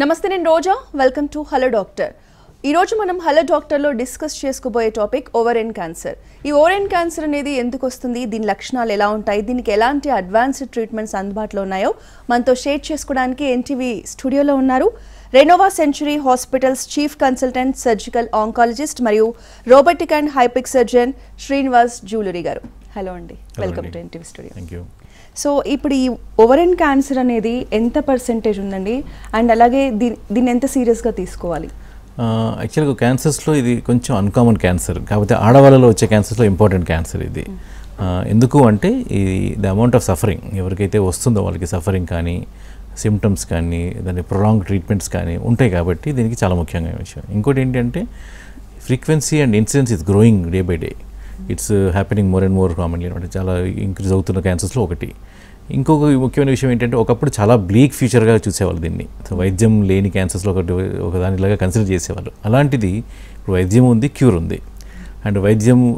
నమస్తే నేను Roja. Welcome to hello doctor ఈరోజు మనం హలో డాక్టర్లో డిస్కస్ చేసుకోబోయే టాపిక్ ఓవరెన్ క్యాన్సర్ ఈ ఓవరెన్ క్యాన్సర్ అనేది ఎందుకు వస్తుంది? దీని లక్షణాలు ఎలా ఉంటాయి? దీనికి ఎలాంటి అడ్వాన్స్డ్ ట్రీట్మెంట్స్ అందుబాటులో ఉన్నాయో మనతో షేర్ చేసుకోవడానికి ఎన్టీవీ స్టూడియోలో ఉన్నారు. Renova century hospitals chief consultant surgical oncologist మరియు రోబోటిక్ అండ్ హైపిక్ సర్జన్ శ్రీనివాస్ జూలరీ గారు. హలో అండి. Welcome to NTV studio so ఇప్పుడు ఈ ఓవరెన్ క్యాన్సర్ అనేది ఎంత పర్సెంటేజ్ ఉందండి? అండ్ అలాగే దీ- దీన్ని ఎంత సీరియస్గా తీసుకోవాలి? యాక్చువల్గా క్యాన్సర్స్లో ఇది కొంచెం అన్కామన్ క్యాన్సర్ కాకపోతే ఆడవాళ్ళలో వచ్చే క్యాన్సర్స్లో ఇంపార్టెంట్ క్యాన్సర్ ఇది. ఎందుకు అంటే ఈ ద అమౌంట్ ఆఫ్ సఫరింగ్ ఎవరికైతే వస్తుందో వాళ్ళకి సఫరింగ్ కానీ సిమ్టమ్స్ కానీ దాని ప్రొలాంగ్ ట్రీట్మెంట్స్ కానీ ఉంటాయి కాబట్టి దీనికి చాలా ముఖ్యంగా విషయం. ఇంకోటి ఏంటంటే frequency and incidence is growing day by day it's happening more and more commonly అంటే చాలా ఇంక్రీజ్ అవుతున్న క్యాన్సర్స్లో ఒకటి. ఇంకొక ముఖ్యమైన విషయం ఏంటంటే ఒకప్పుడు చాలా బ్లీక్ ఫ్యూచర్గా చూసేవాళ్ళు దీన్ని. సో వైద్యం లేని క్యాన్సర్స్లో ఒకటి ఒక దానిలాగా కన్సిడర్ చేసేవాళ్ళు. అలాంటిది ఇప్పుడు వైద్యం ఉంది క్యూర్ ఉంది. అండ్ వైద్యం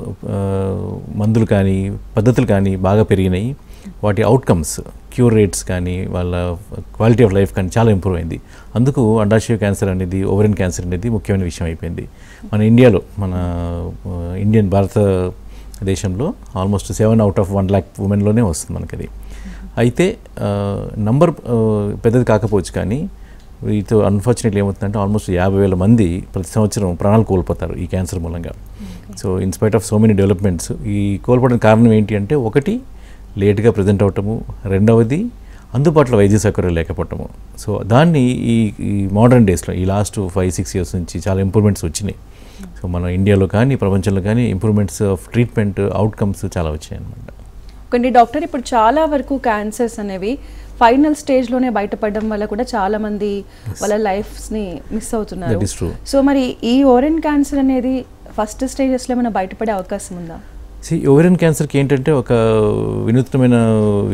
మందులు కానీ పద్ధతులు కానీ బాగా పెరిగినాయి. వాటి అవుట్కమ్స్ క్యూర్ రేట్స్ కానీ వాళ్ళ క్వాలిటీ ఆఫ్ లైఫ్ కానీ చాలా ఇంప్రూవ్ అయింది. అందుకు అండాశయ క్యాన్సర్ అనేది ఓవరెన్ క్యాన్సర్ అనేది ముఖ్యమైన విషయం అయిపోయింది. మన ఇండియాలో మన ఇండియన్ భారత దేశంలో almost seven out of one lakh ఉమెన్లోనే వస్తుంది మనకి అది అయితే నంబర్ పెద్దది కాకపోవచ్చు కానీ వీటితో అన్ఫార్చునేట్లీ ఏమవుతుందంటే ఆల్మోస్ట్ యాభై వేల మంది ప్రతి సంవత్సరం ప్రాణాలు కోల్పోతారు ఈ క్యాన్సర్ మూలంగా. So in spite of so many developments ఈ కోల్పోవడానికి కారణం ఏంటి అంటే ఒకటి లేట్గా ప్రజెంట్ అవటము. రెండవది అందుబాటులో వైద్య సౌకర్యాలు లేకపోవటము. సో దాన్ని ఈ ఈ మోడర్న్ డేస్లో ఈ లాస్ట్ ఫైవ్ సిక్స్ ఇయర్స్ నుంచి చాలా ఇంప్రూవ్మెంట్స్ వచ్చినాయి. సో మన ఇండియాలో కానీ ప్రపంచంలో కానీ ఇంప్రూవ్మెంట్స్ ఆఫ్ ట్రీట్మెంట్ అవుట్కమ్స్ చాలా వచ్చినాయి అనమాట కొన్ని డాక్టర్ ఇప్పుడు చాలా వరకు క్యాన్సర్స్ అనేవి ఫైనల్ స్టేజ్లోనే బయటపడడం వల్ల కూడా చాలా మంది వాళ్ళ లైఫ్స్ని మిస్ అవుతున్నారు. సో మరి ఈ ఓరెన్ క్యాన్సర్ అనేది ఫస్ట్ స్టేజెస్లో ఏమైనా బయటపడే అవకాశం ఉందా? సి ఓవరియన్ క్యాన్సర్కి ఏంటంటే ఒక వినూత్నమైన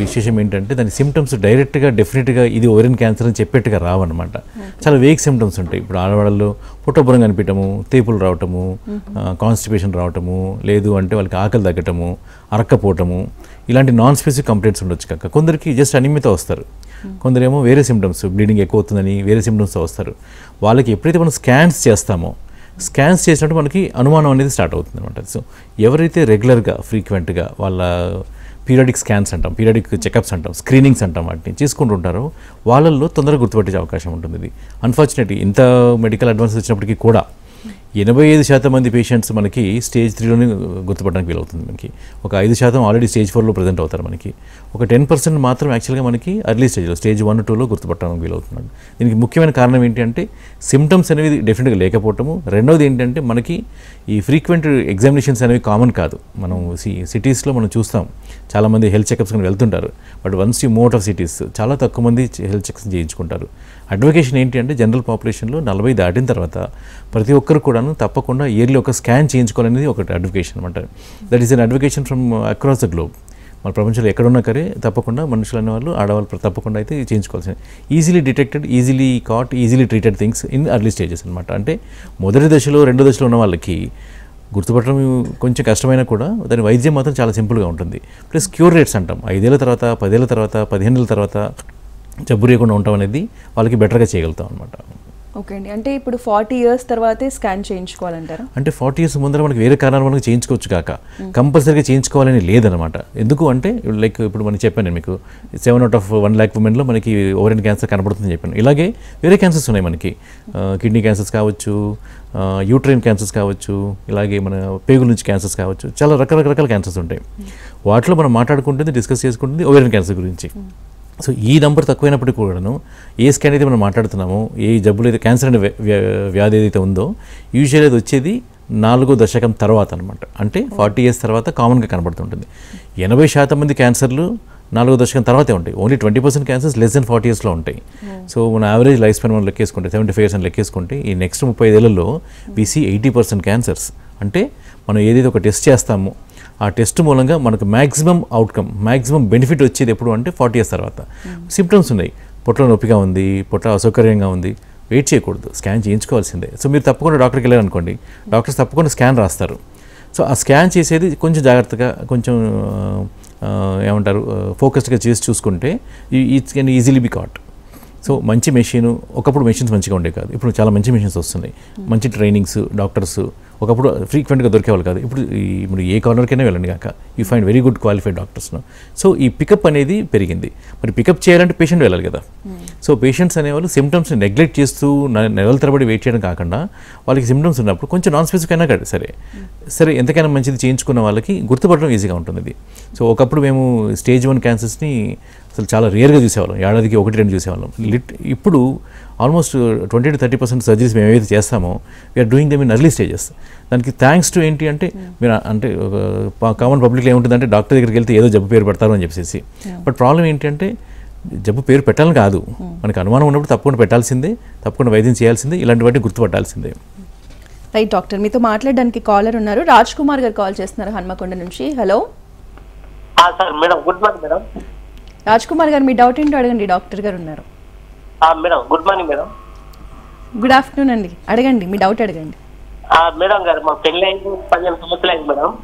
విశేషం ఏంటంటే దాని సిమ్టమ్స్ డైరెక్ట్గా డెఫినెట్గా ఇది ఓవరియన్ క్యాన్సర్ అని చెప్పేట్టుగా రావన్నమాట. చాలా వేగ్ సిమ్టమ్స్ ఉంటాయి. ఇప్పుడు ఆడవాళ్ళలో పుట్టబురం కనిపించటము తేపులు రావటము కాన్స్టిపేషన్ రావటము లేదు అంటే వాళ్ళకి ఆకలి తగ్గటము అరక్కపోవటము ఇలాంటి నాన్ స్పెసిఫిక్ కంప్లైంట్స్ ఉండొచ్చు కాక. కొందరికి జస్ట్ అనిమితో వస్తారు. కొందరేమో వేరే సిమ్టమ్స్ బ్లీడింగ్ ఎక్కువ అవుతుందని వేరే సిమ్టమ్స్తో వస్తారు. వాళ్ళకి ఎప్పుడైతే మనం స్కాన్స్ చేస్తామో స్కాన్స్ చేసినట్టు మనకి అనుమానం అనేది స్టార్ట్ అవుతుంది అనమాట సో ఎవరైతే రెగ్యులర్గా ఫ్రీక్వెంట్గా వాళ్ళ పీరియాడిక్ స్కాన్స్ అంటాం పీరియాడిక్ చెకప్స్ అంటాం స్క్రీనింగ్స్ అంటాం వాటిని చేసుకుంటుంటారో వాళ్ళల్లో తొందరగా గుర్తుపట్టే అవకాశం ఉంటుంది ఇది. అన్ఫార్చునేట్లీ ఇంత మెడికల్ అడ్వాన్స్ వచ్చినప్పటికీ కూడా ఎనభై ఐదు శాతం మంది పేషెంట్స్ మనకి స్టేజ్ త్రీలోనే గుర్తుపడడానికి వీలవుతుంది మనకి. ఒక ఐదు శాతం ఆల్రెడీ స్టేజ్ ఫోర్లో ప్రజెంట్ అవుతారు మనకి. ఒక టెన్ పర్సెంట్ మాత్రం యాక్చువల్గా మనకి అర్లీ స్టేజ్లో స్టేజ్ వన్ టూలో గుర్తుపట్టడానికి వీలవుతున్నాడు దీనికి ముఖ్యమైన కారణం ఏంటంటే సిమ్టమ్స్ అనేవి డెఫినెట్గా లేకపోవటము. రెండవది ఏంటంటే మనకి ఈ ఫ్రీక్వెంట్ ఎగ్జామినేషన్స్ అనేవి కామన్ కాదు. మనం సి సిటీస్లో మనం చూస్తాం. చాలామంది హెల్త్ చెకప్స్ కానీ వెళ్తుంటారు. But once you most of cities చాలా తక్కువ మంది హెల్త్ చెకప్స్ చేయించుకుంటారు. అడ్వకేషన్ ఏంటి అంటే జనరల్ పాపులేషన్లో నలభై దాటిన తర్వాత ప్రతి ఒక్కరు కూడా కూడాను తప్పకుండా ఇయర్లీ ఒక స్కాన్ చేయించుకోవాలనేది ఒకటి అడ్వకేషన్ అనమాట that is an advocation from across the globe మన ప్రపంచంలో ఎక్కడున్నా కరే తప్పకుండా మనుషులు అనేవాళ్ళు ఆడవాళ్ళు తప్పకుండా అయితే చేయించుకోవాల్సింది. Easily detected easily caught easily treated things in early stages అనమాట అంటే మొదటి దశలో రెండో దశలో ఉన్న వాళ్ళకి గుర్తుపట్టడం కొంచెం కష్టమైనా కూడా దాని వైద్యం మాత్రం చాలా సింపుల్గా ఉంటుంది. ప్లస్ క్యూర్ రేట్స్ అంటాం. ఐదేళ్ళ తర్వాత పదేళ్ళ తర్వాత పదిహేనుల తర్వాత జబ్బు లేకుండా ఉండటం అనేది వాళ్ళకి బెటర్గా చేయగలుగుతాం అనమాట ఓకే అండి. అంటే ఇప్పుడు ఫార్టీ ఇయర్స్ తర్వాతే స్కాన్ చేయించుకోవాలంటారా? అంటే ఫార్టీ ఇయర్స్ ముందర మనకి వేరే కారణాలు మనకి చేయించుకోవచ్చు కాక. కంపల్సరీగా చేయించుకోవాలని లేదనమాట ఎందుకు అంటే లైక్ ఇప్పుడు మనం చెప్పాను నేను మీకు seven out of one lakh ఉమెన్లో మనకి ఓవరెన్ క్యాన్సర్ కనబడుతుందని చెప్పాను. ఇలాగే వేరే క్యాన్సర్స్ ఉన్నాయి మనకి. కిడ్నీ క్యాన్సర్స్ కావచ్చు యూట్రైన్ క్యాన్సర్స్ కావచ్చు ఇలాగే మన పేగుల నుంచి క్యాన్సర్స్ కావచ్చు చాలా రకరకాల క్యాన్సర్స్ ఉంటాయి. వాటిలో మనం మాట్లాడుకుంటుంది డిస్కస్ చేసుకుంటుంది ఓవరెన్ క్యాన్సర్ గురించి. సో ఈ నంబర్ తక్కువైనప్పటికీ కూడాను ఏ స్కాన్ అయితే మనం మాట్లాడుతున్నామో ఏ జబ్బులు అయితే క్యాన్సర్ అనే వ్య- వ్య- వ్యాధి ఏదైతే ఉందో యూజువల్ అది వచ్చేది నాలుగో దశకం తర్వాత అనమాట అంటే ఫార్టీ ఇయర్స్ తర్వాత కామన్గా కనబడుతుంటుంది. ఎనభై శాతం మంది క్యాన్సర్లు నాలుగో దశకం తర్వాతే ఉంటాయి. Only twenty percent cancers less than forty ఇయర్స్లో ఉంటాయి. సో మన యావరేజ్ లైఫ్ స్పాన్ మనం లెక్కేసుకుంటే సెవెంటీ ఫైవ్ ఇయర్స్ అని లెక్కేసుకుంటే ఈ నెక్స్ట్ ముప్పై ఐదేళ్ళలో బీసీ ఎయిటీ పర్సెంట్ క్యాన్సర్స్ అంటే మనం ఏదైతే ఒక టెస్ట్ చేస్తామో ఆ టెస్ట్ మూలంగా మనకు మ్యాక్సిమం అవుట్కమ్ మ్యాక్సిమం బెనిఫిట్ వచ్చేది ఎప్పుడు అంటే ఫార్టీ ఇయర్స్ తర్వాత. సిమ్టమ్స్ ఉన్నాయి. పొట్టలో నొప్పిగా ఉంది పొట్ట అసౌకర్యంగా ఉంది వెయిట్ చేయకూడదు స్కాన్ చేయించుకోవాల్సిందే. సో మీరు తప్పకుండా డాక్టర్కి వెళ్ళారనుకోండి డాక్టర్స్ తప్పకుండా స్కాన్ రాస్తారు. సో ఆ స్కాన్ చేసేది కొంచెం జాగ్రత్తగా కొంచెం ఏమంటారు ఫోకస్డ్గా చేసి చూసుకుంటే it's can easily be caught so మంచి మెషిన్ ఒకప్పుడు మెషిన్స్ మంచిగా ఉండే కాదు. ఇప్పుడు చాలా మంచి మెషిన్స్ వస్తున్నాయి. మంచి ట్రైనింగ్స్ డాక్టర్స్ ఒకప్పుడు ఫ్రీక్వెంట్గా దొరికేవాళ్ళు కాదు. ఇప్పుడు ఈ ఇప్పుడు ఏ కార్నర్కైనా వెళ్ళండి కాక. You find very good qualified డాక్టర్స్ను so ఈ పికప్ అనేది పెరిగింది. మరి పికప్ చేయాలంటే పేషెంట్ వెళ్ళాలి కదా. సో పేషెంట్స్ అనేవాళ్ళు సిమ్టమ్స్ని నెగ్లెక్ట్ చేస్తూ నెలల తరబడి వెయిట్ చేయడం కాకుండా వాళ్ళకి సిమ్టమ్స్ ఉన్నప్పుడు కొంచెం నాన్ స్పెసిఫిక్ అయినా కాదు సరే. సరే ఎంతకైనా మంచిది చేయించుకున్న వాళ్ళకి గుర్తుపడడం ఈజీగా ఉంటుంది ఇది. సో ఒకప్పుడు మేము స్టేజ్ వన్ క్యాన్సర్స్ని అసలు చాలా రేర్గా చూసేవాళ్ళం. ఏడాదికి ఒకటి రెండు చూసేవాళ్ళం. లిట్ ఇప్పుడు almost twenty to thirty percent surgeries మేము ఏవైతే చేస్తామో we're doing them in early stages దానికి థ్యాంక్స్ టు ఏంటి అంటే మీరు అంటే కామన్ పబ్లిక్లో ఏముంటుందంటే డాక్టర్ దగ్గరికి వెళ్తే ఏదో జబ్బు పేరు పెడతారు అని చెప్పేసి. బట్ ప్రాబ్లం ఏంటి అంటే జబ్బు పేరు పెట్టాలని కాదు. మనకు అనుమానం ఉన్నప్పుడు తప్పకుండా పెట్టాల్సిందే తప్పకుండా వైద్యం చేయాల్సిందే ఇలాంటి వాటిని గుర్తుపట్టాల్సిందే. రైట్ డాక్టర్ మీతో మాట్లాడడానికి కాలర్ ఉన్నారు. రాజ్ కుమార్ గారు కాల్ చేస్తున్నారు హన్మకొండ నుంచి. హలో ఆ, sir madam good morning madam. Raj Kumar గారు మీ డౌట్ ఏంటో అడగండి. డాక్టర్ గారు ఉన్నారు. Madam good morning madam. Good afternoon అండి. అడగండి మీ డౌట్ అడగండి. ఆ, మేడం గారు మా పెళ్ళి అయింది పదిహేను సంవత్సరాలు అయింది మేడం.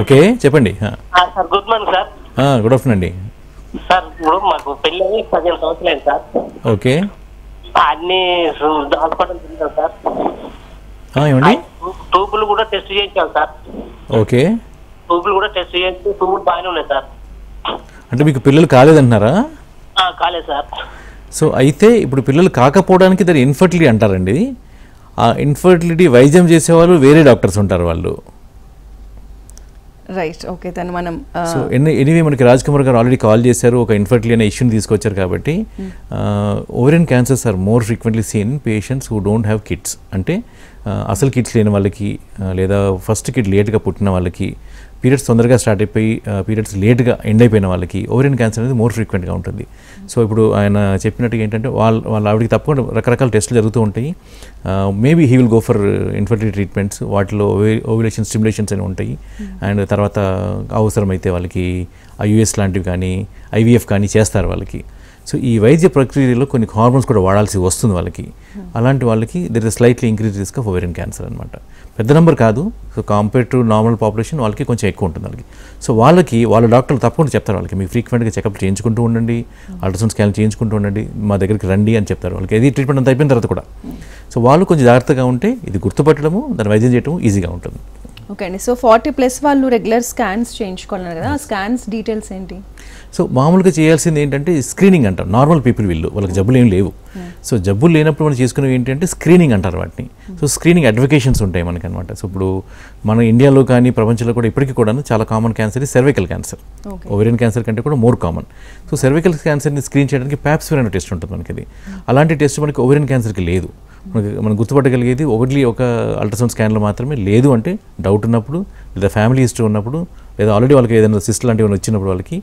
ఓకే చెప్పండి. ఆ, sir good morning sir. Good afternoon అండి. సార్ ఇప్పుడు మాకు పెళ్ళి అయ్యి పదిహేను సంవత్సరాలు అయింది సార్. ఓకే. అన్ని హాస్పిటల్ తిరిగాం సార్. ఆ, ఏమండి? ట్యూబులు కూడా టెస్ట్ చేయించాం సార్. ఓకే. ట్యూబులు కూడా టెస్ట్ చేయించి ట్యూబులు బాగానే ఉన్నాయి సార్. అంటే మీకు పిల్లలు కాలేదంటున్నారా? ఆ, కాలేదు సార్. సో అయితే ఇప్పుడు పిల్లలు కాకపోవడానికి దాని ఇన్ఫర్టిలిటీ అంటారండి. ఆ ఇన్ఫర్టిలిటీ వైద్యం చేసేవాళ్ళు వేరే డాక్టర్స్ ఉంటారు వాళ్ళు. రైట్ ఓకే తను మనం ఆ, సో ఎన్ని ఎనీవే మనకి రాజ్ కుమార్ గారు ఆల్రెడీ కాల్ చేశారు ఒక ఇన్ఫర్టిలిటీ అనే ఇష్యూని తీసుకొచ్చారు కాబట్టి ovarian cancers are more frequently seen patients who don't have kids అంటే అసలు కిడ్స్ లేని వాళ్ళకి లేదా ఫస్ట్ కిడ్ లేట్గా పుట్టిన వాళ్ళకి పీరియడ్స్ తొందరగా స్టార్ట్ అయిపోయి పీరియడ్స్ లేట్గా ఎండ్ అయిపోయిన వాళ్ళకి ఓవరియన్ క్యాన్సర్ అనేది మోర్ ఫ్రీక్వెంట్గా ఉంటుంది. సో ఇప్పుడు ఆయన చెప్పినట్టుగా ఏంటంటే వాళ్ళ వాళ్ళ ఆవిడకి తప్పకుండా రకరకాల టెస్టులు జరుగుతూ ఉంటాయి. Maybe he will go for infertility treatments. వాటిలో ఓవ్యులేషన్ స్టిమ్యులేషన్స్ అని ఉంటాయి. అండ్ తర్వాత అవసరమైతే వాళ్ళకి ఐయుఎస్ లాంటివి కానీ ఐవీఎఫ్ కానీ చేస్తారు వాళ్ళకి. సో ఈ వైద్య ప్రక్రియలో కొన్ని హార్మోన్స్ కూడా వాడాల్సి వస్తుంది వాళ్ళకి. అలాంటి వాళ్ళకి there is slightly increase risk of ovarian cancer అనమాట పెద్ద నెంబర్ కాదు. So compare to normal population వాళ్ళకి కొంచెం ఎక్కువ ఉంటుంది వాళ్ళకి. సో వాళ్ళకి వాళ్ళ డాక్టర్లు తప్పకుండా చెప్తారు వాళ్ళకి. మీ ఫ్రీక్వెంట్గా చెకప్ చేయించుకుంటూ ఉండండి. అల్ట్రాసౌండ్ స్కాన్ చేయించుకుంటూ ఉండండి. మా దగ్గరికి రండి అని చెప్తారు వాళ్ళకి. ఏది ట్రీట్మెంట్ అంత అయిపోయిన తర్వాత కూడా. సో వాళ్ళు కొంచెం జాగ్రత్తగా ఉంటే ఇది గుర్తుపట్టడము దాన్ని వైద్యం చేయడం ఈజీగా ఉంటుంది. ఓకే అండి. సో ఫార్టీ ప్లస్ వాళ్ళు రెగ్యులర్ స్కాన్స్ చేయించుకోవాలన్నారు కదా ఆ స్కాన్స్ డీటెయిల్స్ ఏంటి? సో మామూలుగా చేయాల్సింది ఏంటంటే స్క్రీనింగ్ అంటారు. నార్మల్ పీపుల్ వీళ్ళు వాళ్ళకి జబ్బులు ఏం లేవు. సో జబ్బులు లేనప్పుడు మనం చేసుకునేవి ఏంటంటే స్క్రీనింగ్ అంటారు వాటిని. సో స్క్రీనింగ్ అడ్వకేషన్స్ ఉంటాయి మనకి అనమాట సో ఇప్పుడు మన ఇండియాలో కానీ ప్రపంచంలో కూడా ఇప్పటికీ కూడా చాలా common cancer cervical cancer. Ovarian cancer కంటే కూడా మోర్ కామన్ సో సెర్వికల్ క్యాన్సర్ని స్క్రీన్ చేయడానికి ప్యాప్స్ఫిర్ అనే టెస్ట్ ఉంటుంది మనకి ఇది అలాంటి టెస్ట్ మనకి ఓవేరియన్ క్యాన్సర్కి లేదు. మనకి మనం గుర్తుపట్టగలిగేది ఒకటి ఒక అల్ట్రాసౌండ్ స్కాన్లో మాత్రమే లేదు అంటే డౌట్ ఉన్నప్పుడు లేదా ఫ్యామిలీ హిస్టరీ ఉన్నప్పుడు లేదా ఆల్రెడీ వాళ్ళకి ఏదైనా సిస్ట్ లాంటివి ఏమైనా వచ్చినప్పుడు వాళ్ళకి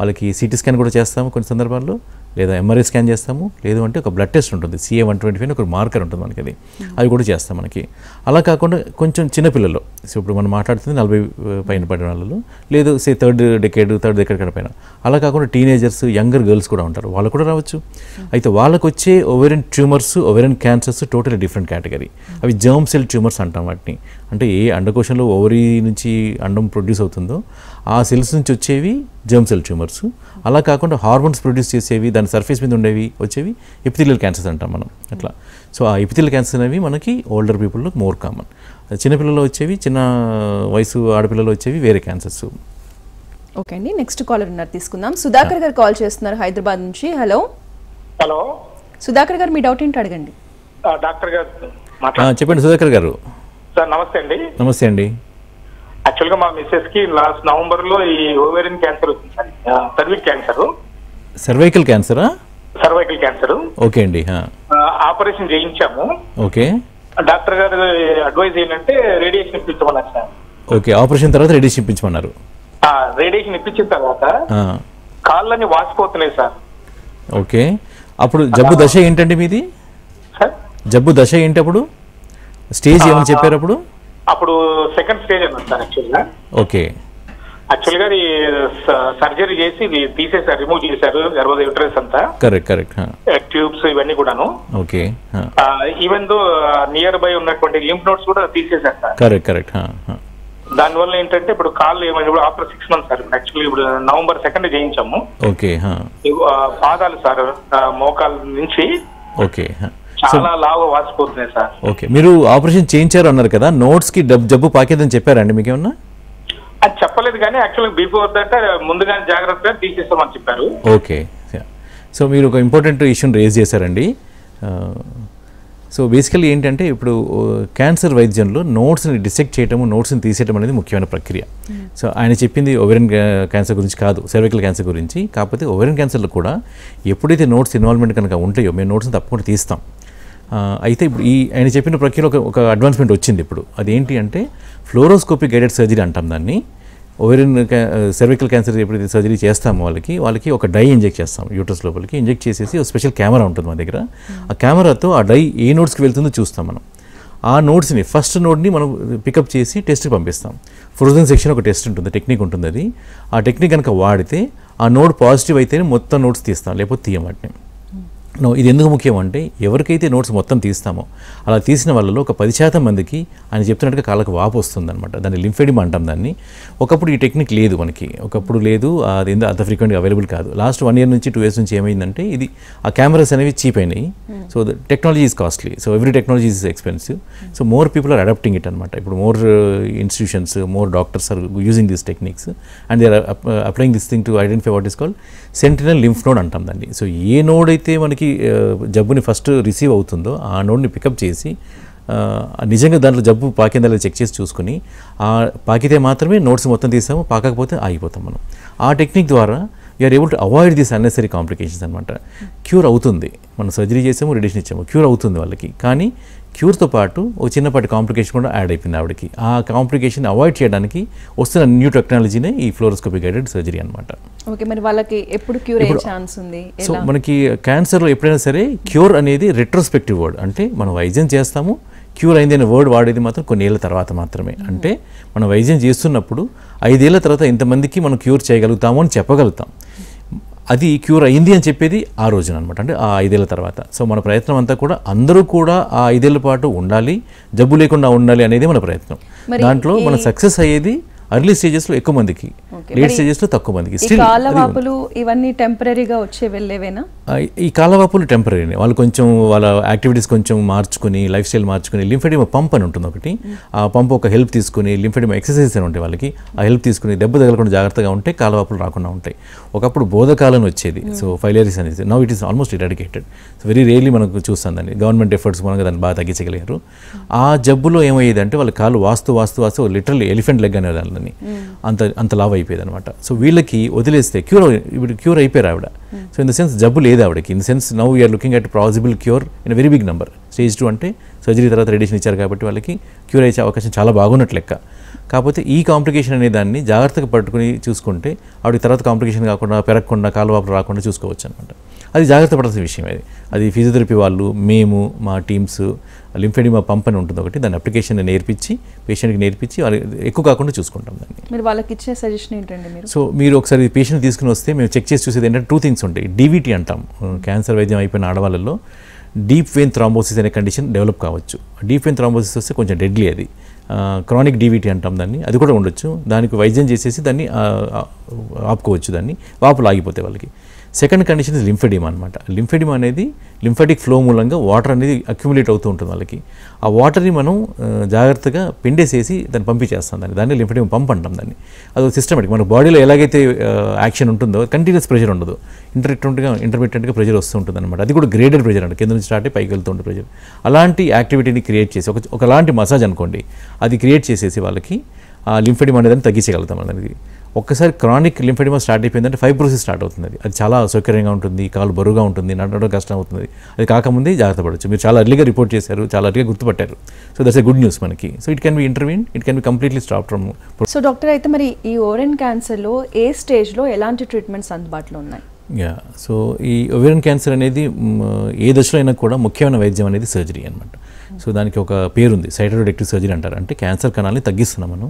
వాళ్ళకి సిటీ స్కాన్ కూడా చేస్తాము కొన్ని సందర్భాల్లో లేదా ఎంఆర్ఐ స్కాన్ చేస్తాము. లేదు అంటే ఒక బ్లడ్ టెస్ట్ ఉంటుంది. సిఏ వన్ ట్వంటీ ఫైవ్ ఒక మార్కర్ ఉంటుంది మనకి అది. అది కూడా చేస్తాం మనకి. అలా కాకుండా కొంచెం చిన్నపిల్లల్లో సో ఇప్పుడు మనం మాట్లాడుతుంది నలభై పైన పడిన వాళ్ళలో లేదు say third decade third decade పైన. అలా కాకుండా టీనేజర్స్ యంగర్ గర్ల్స్ కూడా ఉంటారు. వాళ్ళు కూడా రావచ్చు. అయితే వాళ్ళకు వచ్చే ovarian tumours ovarian cancers totally different category అవి జర్మ్ సెల్ ట్యూమర్స్ అంటాం వాటిని. అంటే ఏ అండకోశంలో ఓవరీ నుంచి అండం ప్రొడ్యూస్ అవుతుందో ఆ సెల్స్ నుంచి వచ్చేవి జర్మ్ సెల్ ట్యూమర్స్ అలా కాకుండా హార్మోన్స్ ప్రొడ్యూస్ చేసేవి దాని సర్ఫేస్ మీద ఉండేవి వచ్చేవి ఎపిథిలియల్ క్యాన్సర్స్ అంటాం మనం. అట్లా. సో ఆ ఎపిథిలియల్ క్యాన్సర్ అనేవి మనకి ఓల్డర్ పీపుల్లో మోర్ కామన్ చిన్నపిల్లలు వచ్చేవి చిన్న వయసు ఆడపిల్లలు వచ్చేవి వేరే క్యాన్సర్స్ ఓకే అండి. నెక్స్ట్ కాలర్ ఉన్నారు. తీసుకుందాం. సుధాకర్ గారు కాల్ చేస్తున్నారు హైదరాబాద్ నుంచి. హలో హలో సుధాకర్ గారు మీ డౌట్ ఏంటో? అడగండి. డాక్టర్ గారు చెప్పండి సుధాకర్ గారు. సార్ నమస్తే అండి. నమస్తే అండి. యాక్చువల్గా మా మిస్సెస్కి లాస్ట్ నవంబర్లో ఈ ఓవేరియన్ క్యాన్సర్ వచ్చింది sir. Cervix cancer. Cervical క్యాన్సరా? Cervical cancer. Okay అండి ఆపరేషన్ చేయించాము. ఓకే. డాక్టర్ గారు అడ్వైజ్ ఏంటంటే రేడియేషన్ ఇప్పించమన్నారు సార్. ఓకే ఆపరేషన్ తర్వాత రెడీ ఇప్పించమన్నారు. రేడియేషన్ ఇప్పించిన తర్వాత కాళ్ళని వాసిపోతున్నాయి సార్. ఓకే. అప్పుడు జబ్బు దశ ఏంటండి మీది? సార్? జబ్బు దశ ఏంటి అప్పుడు? స్టేజ్ ఏమని చెప్పారు అప్పుడు అప్పుడు సెకండ్ స్టేజ్ అన్నారు సార్ యాక్చువల్గా ఓకే యాక్చువల్గా సర్జరీ చేసి ఇది తీసేసారు రిమూవ్ చేశారు గర్భ యూట్రస్ అంతా. కరెక్ట్ కరెక్ట్ ట్యూబ్స్ ఇవన్నీ కూడాను. Okay even though near by ఉన్నటువంటి లింఫ్ నోట్స్ కూడా తీసేశారు సార్. కరెక్ట్ కరెక్ట్ దానివల్ల ఏంటంటే ఇప్పుడు కాళ్ళు ఏమైనా ఇప్పుడు after six months sir actually ఇప్పుడు నవంబర్ సెకండ్ చేయించాము. ఓకే పాదాలు సార్ మోకాల నుంచి ఓకే. చాలా లావు వాసిపోతున్నాయి సార్. ఓకే మీరు ఆపరేషన్ చేయించారు అన్నారు కదా నోట్స్కి డబ్ జబ్బు పాకేదని చెప్పారండి మీకు ఏమన్నా అది చెప్పలేదు కానీ యాక్చువల్గా బిఫోర్ దట్ ముందుగానే జాగ్రత్తగా తీసేస్తామని చెప్పారు. ఓకే సో మీరు ఒక ఇంపార్టెంట్ ఇష్యూని రేజ్ చేశారండి. సో బేసికలీ ఏంటంటే ఇప్పుడు క్యాన్సర్ వైద్యంలో నోట్స్ని డిసెక్ట్ చేయటము నోట్స్ని తీసేయడం అనేది ముఖ్యమైన ప్రక్రియ. సో ఆయన చెప్పింది ఓవెరియన్ క్యాన్సర్ గురించి కాదు సర్వికల్ క్యాన్సర్ గురించి. కాకపోతే ఓవెరియన్ క్యాన్సర్లో కూడా ఎప్పుడైతే నోట్స్ ఇన్వాల్వ్మెంట్ కనుక ఉంటాయో మేము నోట్స్ని తప్పకుండా తీస్తాం. అయితే ఇప్పుడు ఈ ఆయన చెప్పిన ప్రక్రియలో ఒక ఒక అడ్వాన్స్మెంట్ వచ్చింది ఇప్పుడు. అదేంటి అంటే ఫ్లోరోస్కోపిక్ గైడెడ్ సర్జరీ అంటాం దాన్ని. ఓవెరియన్ సెర్వికల్ క్యాన్సర్ ఎప్పుడైతే సర్జరీ చేస్తామో వాళ్ళకి వాళ్ళకి ఒక డై ఇంజెక్ట్ చేస్తాం యూటర్స్ లోపలికి. ఇంజెక్ట్ చేసేసి ఒక స్పెషల్ కెమెరా ఉంటుంది మా దగ్గర. ఆ కెమెరాతో ఆ డై ఏ నోట్స్కి వెళ్తుందో చూస్తాం మనం. ఆ నోట్స్ని ఫస్ట్ నోట్ని మనం పికప్ చేసి టెస్ట్కి పంపిస్తాం. ఫ్రోజన్ సెక్షన్ ఒక టెస్ట్ ఉంటుంది టెక్నిక్ ఉంటుంది అది. ఆ టెక్నిక్ కనుక వాడితే ఆ నోట్ పాజిటివ్ అయితేనే మొత్తం నోట్స్ తీస్తాం లేకపోతే తీయం వాటిని. ఇది ఎందుకు ముఖ్యం అంటే ఎవరికైతే నోట్స్ మొత్తం తీస్తామో అలా తీసిన వాళ్ళలో ఒక పది శాతం మందికి ఆయన చెప్తున్నట్టుగా కాళ్ళకు వాపు వస్తుందన్నమాట. దాన్ని లింఫెడిమ్ అంటాం దాన్ని. ఒకప్పుడు ఈ టెక్నిక్ లేదు మనకి. ఒకప్పుడు లేదు అది ఎందుకు అంత ఫ్రీక్వెంట్గా అవైలబుల్ కాదు. లాస్ట్ వన్ ఇయర్ నుంచి టూ ఇయర్స్ నుంచి ఏమైందంటే ఇది ఆ కెమెరాస్ అనేవి చీప్ అయినాయి. So the technology is costly so every technology is expensive so more people are adapting it అనమాట ఇప్పుడు more institutions more doctors are using these techniques and they are applying this thing to identify what is called sentinel lymph node అంటాం దాన్ని. So ఏ node అయితే మనకి ఆ, జబ్బుని first receive అవుతుందో ఆ నోడ్ని పికప్ చేసి నిజంగా దాంట్లో జబ్బు పాకిందా చెక్ చేసి చూసుకుని ఆ పాకితే మాత్రమే నోట్స్ మొత్తం తీసాము పాకకపోతే ఆగిపోతాం మనం. ఆ టెక్నిక్ ద్వారా you're able to avoid this unnecessary complications అనమాట క్యూర్ అవుతుంది. మనం సర్జరీ చేసాము రెడిషన్ ఇచ్చాము క్యూర్ అవుతుంది వాళ్ళకి. కానీ క్యూర్తో పాటు ఒక చిన్నపాటి కాంప్లికేషన్ కూడా యాడ్ అయిపోయింది ఆవిడకి. ఆ కాంప్లికేషన్ అవాయిడ్ చేయడానికి వస్తున్న న్యూ టెక్నాలజీనే ఈ ఫ్లోరోస్కోపీ గైడెడ్ సర్జరీ అనమాట ఓకే మరి వాళ్ళకి ఎప్పుడు క్యూర్ అయ్యే ఛాన్స్ ఉంది? సో మనకి క్యాన్సర్లో ఎప్పుడైనా సరే క్యూర్ అనేది రెట్రోస్పెక్టివ్ వర్డ్ అంటే మనం వైద్యం చేస్తాము క్యూర్ అయింది అనే వర్డ్ వాడేది మాత్రం కొన్ని ఏళ్ళ తర్వాత మాత్రమే. అంటే మనం వైద్యం చేస్తున్నప్పుడు ఐదేళ్ళ తర్వాత ఇంతమందికి మనం క్యూర్ చేయగలుగుతాము అని చెప్పగలుగుతాం. అది క్యూర్ అయింది అని చెప్పేది ఆ రోజున అనమాట అంటే ఆ ఐదేళ్ళ తర్వాత. సో మన ప్రయత్నం అంతా కూడా అందరూ కూడా ఆ ఐదేళ్ళ పాటు ఉండాలి జబ్బు లేకుండా ఉండాలి అనేది మన ప్రయత్నం. దాంట్లో మన సక్సెస్ అయ్యేది అర్లీ స్టేజెస్లో ఎక్కువ మందికి. లేట్ స్టేజెస్లో తక్కువ మందికి. కాలవాపులు ఇవన్నీ టెంపరీగా వచ్చే వెళ్ళేవేనా? ఈ కాలవాపులు టెంపరీనే వాళ్ళు కొంచెం వాళ్ళ యాక్టివిటీస్ కొంచెం మార్చుకుని లైఫ్ స్టైల్ మార్చుకుని లింఫెడిమా పంప్ అని ఉంటుంది ఒకటి. ఆ పంప్ ఒక హెల్ప్ తీసుకుని లింఫెడిమా ఎక్సర్సైజ్ అని ఉంటాయి వాళ్ళకి. ఆ హెల్ప్ తీసుకుని దెబ్బ తగలకుండా జాగ్రత్తగా ఉంటే కాలవాపులు రాకుండా ఉంటాయి. ఒకప్పుడు బోధకాలం వచ్చేది. సో ఫైలేరిస్ అనేది. Now it is almost eradicated very rarely మనకు చూస్తాం దాన్ని గవర్నమెంట్ ఎఫర్ట్స్ మనకు దాన్ని బాగా తగ్గించగలిగారు. ఆ జబ్బులో ఏమయ్యేది అంటే వాళ్ళ కాలు వాస్తు వాస్తు వాస్తు లిటరల్లీ ఎలిఫెంట్ లెగ్ అనే దాన్ని. అంత అంత లావ్ అయిపోయేది అనమాట సో వీళ్ళకి వదిలేస్తే క్యూర్ ఇప్పుడు క్యూర్ అయిపోయారు ఆవిడ. సో ఇన్ ద సెన్స్ జబ్బు లేదు ఆవిడకి. In the sense now we're looking at possible cure in very big number stage two అంటే సర్జరీ తర్వాత రేడియేషన్ ఇచ్చారు కాబట్టి వాళ్ళకి క్యూర్ అయ్యే అవకాశం చాలా బాగున్నట్లు లెక్క. కాకపోతే ఈ కాంప్లికేషన్ అనే దాన్ని జాగ్రత్తగా పట్టుకుని చూసుకుంటే ఆవిడకి తర్వాత కాంప్లికేషన్ కాకుండా పెరగకుండా కాలువాపులు రాకుండా చూసుకోవచ్చు అనమాట అది జాగ్రత్త పడాల్సిన విషయం అది అది ఫిజియోథెరపీ వాళ్ళు మేము మా టీమ్స్ లింఫెడిమా పంప్ అని ఉంటుంది ఒకటి. దాని అప్లికేషన్ నేర్పించి పేషెంట్కి నేర్పించి వాళ్ళు ఎక్కువ కాకుండా చూసుకుంటాం దాన్ని. మీరు వాళ్ళకి ఇచ్చే సజెషన్ ఏంటండి మీరు? సో మీరు ఒకసారి పేషెంట్ తీసుకుని వస్తే మేము చెక్ చేసి చూసేది ఏంటంటే టూ థింగ్స్ ఉంటాయి. డీవీటీ అంటాం. క్యాన్సర్ వైద్యం అయిపోయిన ఆడవాళ్ళలో డీప్ వెయిన్ థ్రాంబోసిస్ అనే కండిషన్ డెవలప్ కావచ్చు. డీప్ వెయిన్ థ్రాంబోసిస్ వస్తే కొంచెం డెడ్లీ అది. క్రానిక్ డీవీటీ అంటాం దాన్ని. అది కూడా ఉండొచ్చు. దానికి వైద్యం చేసేసి దాన్ని ఆపుకోవచ్చు దాన్ని. వాపులు ఆగిపోతాయి వాళ్ళకి. సెకండ్ కండిషన్ ఇస్ లింఫెడిమా అనమాట లింఫెడిమా అనేది లింఫాటిక్ ఫ్లో మూలంగా వాటర్ అనేది అక్యుములేట్ అవుతూ ఉంటుంది వాళ్ళకి. ఆ వాటర్ని మనం జాగ్రత్తగా పిండేసేసి దాన్ని పంపించేస్తాం దాన్ని. దాన్ని లింఫెడిమా పంప్ అంటాం దాన్ని. అది సిస్టమేటిక్ మన బాడీలో ఎలాగైతే యాక్షన్ ఉంటుందో కంటిన్యూస్ ప్రెషర్ ఉండదు. ఇంటర్మీడియట్గా ఇంటర్మీడియట్గా ప్రెషర్ వస్తూ ఉంటుంది అనమాట అది కూడా గ్రేడెడ్ ప్రెషర్ అంటే. కింద నుంచి స్టార్ట్ అయ్యి పైకి వెళ్తూ ఉంటుంది ప్రెషర్ అలాంటి యాక్టివిటీని క్రియేట్ చేసి ఒక ఒకలాంటి మసాజ్ అనుకోండి. అది క్రియేట్ చేసేసి వాళ్ళకి ఆ లింఫెడిమా అనేది తగ్గించగలుగుతాం అనేది ఒక్కసారి క్రానిక్ లింఫెడిమా స్టార్ట్ అయిపోయిందంటే ఫైబ్రోసిస్ స్టార్ట్ అవుతుంది. అది అది చాలా సౌకర్యంగా ఉంటుంది కాలు బరువుగా ఉంటుంది నడవడం కష్టం అవుతుంది. అది కాకముందే జాగ్రత్త పడవచ్చు మీరు చాలా ఎర్లీగా రిపోర్ట్ చేశారు చాలా ఎర్లీగా గుర్తుపట్టారు. So that's a good news మనకి. So it can be intervened it can be completely stop from so doctor అయితే మరి ఈ ఓరెన్ క్యాన్సర్లో ఏ స్టేజ్లో ఎలాంటి ట్రీట్మెంట్స్ అందుబాటులో ఉన్నాయి? యా సో ఈ ఒవేరియన్ క్యాన్సర్ అనేది ఏ దశలో అయినా కూడా ముఖ్యమైన వైద్యం అనేది సర్జరీ అనమాట సో దానికి ఒక పేరుంది సైటోడెక్టివ్ సర్జరీ అంటారు. అంటే క్యాన్సర్ కణాలని తగ్గిస్తున్నాం మనం.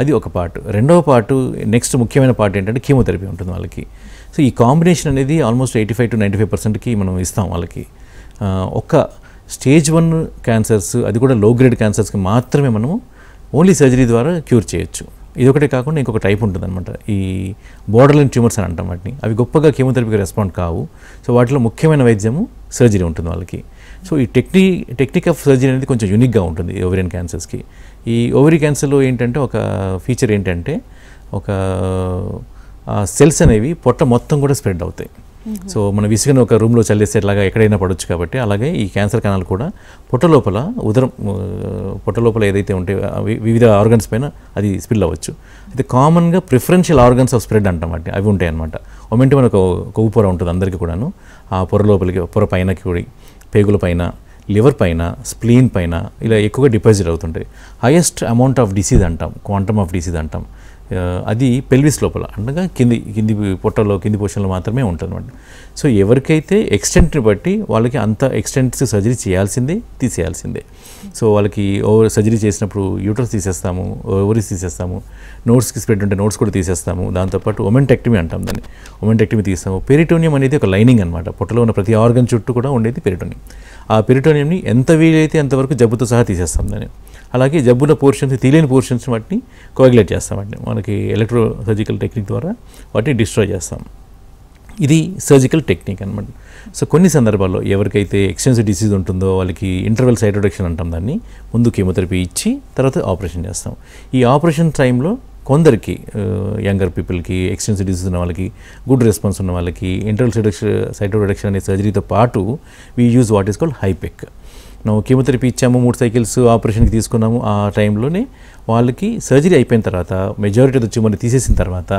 అది ఒక పార్ట్. రెండవ పార్ట్ నెక్స్ట్ ముఖ్యమైన పార్ట్ ఏంటంటే కీమోథెరపీ ఉంటుంది వాళ్ళకి. సో ఈ కాంబినేషన్ అనేది almost eighty five to ninety five పర్సెంట్కి మనం ఇస్తాం వాళ్ళకి. ఒక ఒక్క స్టేజ్ వన్ క్యాన్సర్స్ అది కూడా లో గ్రేడ్ క్యాన్సర్స్కి మాత్రమే మనము ఓన్లీ సర్జరీ ద్వారా క్యూర్ చేయొచ్చు. ఇది ఒకటే కాకుండా ఇంకొక టైప్ ఉంటుంది అనమాట ఈ బోర్డర్లైన్ ట్యూమర్స్ అని అంటాం వాటిని. అవి గొప్పగా కీమోథెరపీకి రెస్పాండ్ కావు. సో వాటిలో ముఖ్యమైన వైద్యము సర్జరీ ఉంటుంది వాళ్ళకి. సో ఈ టెక్నీ టెక్నిక్ ఆఫ్ సర్జరీ అనేది కొంచెం యూనిక్గా ఉంటుంది ఓవరియన్ క్యాన్సర్స్కి ఈ ఓవరీ క్యాన్సర్లో ఏంటంటే ఒక ఫీచర్ ఏంటంటే ఒక సెల్స్ అనేవి పొట్ట మొత్తం కూడా స్ప్రెడ్ అవుతాయి. సో మన విసుగను ఒక రూమ్లో చల్లేసేట్లాగా ఎక్కడైనా పడవచ్చు కాబట్టి అలాగే ఈ క్యాన్సర్ కణాలు కూడా పొట్ట లోపల ఉదరం పొట్ట లోపల ఏదైతే ఉంటే వివిధ ఆర్గన్స్ పైన అది స్పిల్ అవ్వచ్చు. అయితే కామన్గా ప్రిఫరెన్షియల్ ఆర్గన్స్ ఆఫ్ స్ప్రెడ్ అంటాం వాటి అవి ఉంటాయి అనమాట ఒమెంటే మనకు కొవ్వు పొర ఉంటుంది అందరికీ కూడాను. ఆ పొర లోపలికి పొర పైనకి కూడా పేగుల పైన లివర్ పైన స్ప్లీన్ పైన ఇలా ఎక్కువగా డిపాజిట్ అవుతుంటాయి. హైయెస్ట్ అమౌంట్ ఆఫ్ డిసీజ్ అంటాం క్వాంటమ్ ఆఫ్ డిసీజ్ అంటాం. అది పెల్విస్ లోపల అనగా కింది కింది పొట్టలో కింది పొజిషన్లో మాత్రమే ఉంటుంది అనమాట సో ఎవరికైతే ఎక్స్టెంట్ని బట్టి వాళ్ళకి అంత ఎక్స్టెంట్స్ సర్జరీ చేయాల్సిందే తీసేయాల్సిందే. సో వాళ్ళకి ఓవర్ సర్జరీ చేసినప్పుడు యూటర్స్ తీసేస్తాము ఓవరీస్ తీసేస్తాము నోట్స్కి స్ప్రెడ్ ఉంటే నోట్స్ కూడా తీసేస్తాము. దాంతోపాటు ఒమెంటెక్టమీ అంటాం దాన్ని. ఒమెంటెక్టమీ తీస్తాము. పెరిటోనియం అనేది ఒక లైనింగ్ అనమాట పొట్టలో ఉన్న ప్రతి ఆర్గన్ చుట్టూ కూడా ఉండేది పెరిటోనియం. ఆ పెరిటోనియంని ఎంత వీలైతే అంతవరకు జబ్బుతో సహా తీసేస్తాం దాన్ని. అలాగే జబ్బుల పోర్షన్స్ తెలియని పోర్షన్స్ వాటిని కోయాగులేట్ చేస్తాం వాటిని. మనకి ఎలక్ట్రో సర్జికల్ టెక్నిక్ ద్వారా వాటిని డిస్ట్రాయ్ చేస్తాం. ఇది సర్జికల్ టెక్నిక్ అనమాట సో కొన్ని సందర్భాల్లో ఎవరికైతే ఎక్స్టెన్సివ్ డిసీజ్ ఉంటుందో వాళ్ళకి ఇంటర్వెల్ సైటోడక్షన్ అంటాం దాన్ని ముందు కీమోథెరపీ ఇచ్చి తర్వాత ఆపరేషన్ చేస్తాం. ఈ ఆపరేషన్ టైంలో కొందరికి యంగర్ పీపుల్కి ఎక్స్టెన్సివ్ డిసీజ్ ఉన్న వాళ్ళకి గుడ్ రెస్పాన్స్ ఉన్న వాళ్ళకి ఇంటర్వెల్ సైటోడక్షన్ సైటోడక్షన్ అనే సర్జరీతో పాటు we use what is called హైపెక్ నువ్వు కీమోథెరపీ ఇచ్చాము మూడు సైకిల్స్ ఆపరేషన్కి తీసుకున్నాము ఆ టైంలోనే వాళ్ళకి సర్జరీ అయిపోయిన తర్వాత మెజారిటీ ఆఫ్ ద ట్యూమర్ని తీసేసిన తర్వాత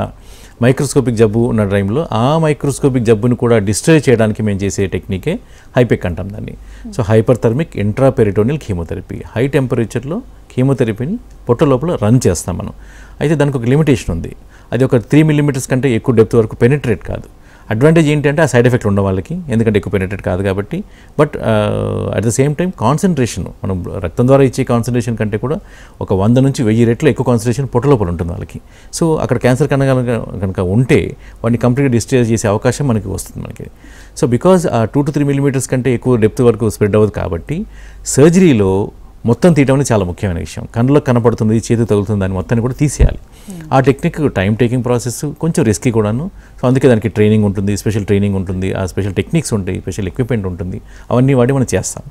మైక్రోస్కోపిక్ జబ్బు ఉన్న టైంలో ఆ మైక్రోస్కోపిక్ జబ్బును కూడా డిస్ట్రాయ్ చేయడానికి మేము చేసే టెక్నికే హైపెక్ అంటాం దాన్ని. So hyperthermic intraperitoneal chemotherapy high టెంపరేచర్లో కీమోథెరపీని పొట్ట లోపల రన్ చేస్తాం మనం. అయితే దానికి ఒక లిమిటేషన్ ఉంది. అది ఒక త్రీ మిల్లీమీటర్స్ కంటే ఎక్కువ డెప్త్ వరకు పెనిట్రేట్ కాదు. అడ్వాంటేజ్ ఏంటంటే ఆ సైడ్ ఎఫెక్ట్ ఉన్న వాళ్ళకి ఎందుకంటే ఎక్కువ పెనిట్రేట్ కాదు కాబట్టి. But at the same time concentration మనం రక్తం ద్వారా ఇచ్చే కాన్సన్ట్రేషన్ కంటే కూడా ఒక వంద నుంచి వెయ్యి రెట్లు ఎక్కువ కాన్సన్ట్రేషన్ పొట్ట లోపల ఉంటుంది వాళ్ళకి. సో అక్కడ క్యాన్సర్ కనుక కనుక ఉంటే వాడిని కంప్లీట్గా డిశ్చార్జ్ చేసే అవకాశం మనకి వస్తుంది మనకి. సో బికాజ్ ఆ టూ టు త్రీ మిలీమీటర్స్ కంటే ఎక్కువ డెప్త్ వరకు స్ప్రెడ్ అవ్వదు కాబట్టి సర్జరీలో మొత్తం తీయడం అనేది చాలా ముఖ్యమైన విషయం. కళ్ళకు కనపడుతుంది చేతి తగులుతుంది దాన్ని మొత్తాన్ని కూడా తీసేయాలి. ఆ టెక్నిక్ టైం టేకింగ్ ప్రాసెస్ కొంచెం రిస్కీ కూడాను. సో అందుకే దానికి ట్రైనింగ్ ఉంటుంది స్పెషల్ ట్రైనింగ్ ఉంటుంది ఆ స్పెషల్ టెక్నిక్స్ ఉంటాయి స్పెషల్ ఎక్విప్మెంట్ ఉంటుంది. అవన్నీ వాడి మనం చేస్తాం.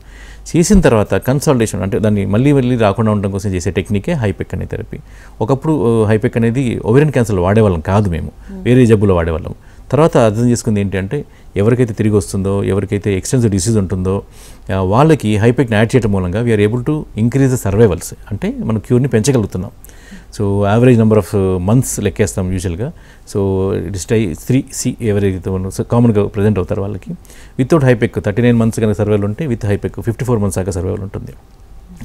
చేసిన తర్వాత కన్సల్టేషన్ అంటే దాన్ని మళ్ళీ మళ్ళీ రాకుండా ఉండడం కోసం చేసే టెక్నికే హైపెక్ అనే థెరపీ ఒకప్పుడు హైపెక్ అనేది ఓవెరియన్ క్యాన్సర్ వాడేవాళ్ళం కాదు మేము. వేరే జబ్బులో వాడేవాళ్ళం. తర్వాత అర్థం చేసుకుంది ఏంటంటే ఎవరికైతే తిరిగి వస్తుందో ఎవరికైతే ఎక్స్టెన్సివ్ డిసీజ్ ఉంటుందో వాళ్ళకి హైపెక్ని యాడ్ చేయడం మూలంగా we are able to increase the survivals అంటే మనం క్యూర్ని పెంచగలుగుతున్నాం. So average number of months లెక్కేస్తాం యూజువల్గా సో స్టై త్రీ సి ఎవరైతే కామన్గా ప్రజెంట్ అవుతారు వాళ్ళకి వితౌట్ హైపెక్ థర్టీ నైన్ మంత్స్ కనుక సర్వేలు ఉంటే విత్ హైపెక్ ఫిఫ్టీ ఫోర్ మంత్స్ దాకా సర్వేలు ఉంటుంది.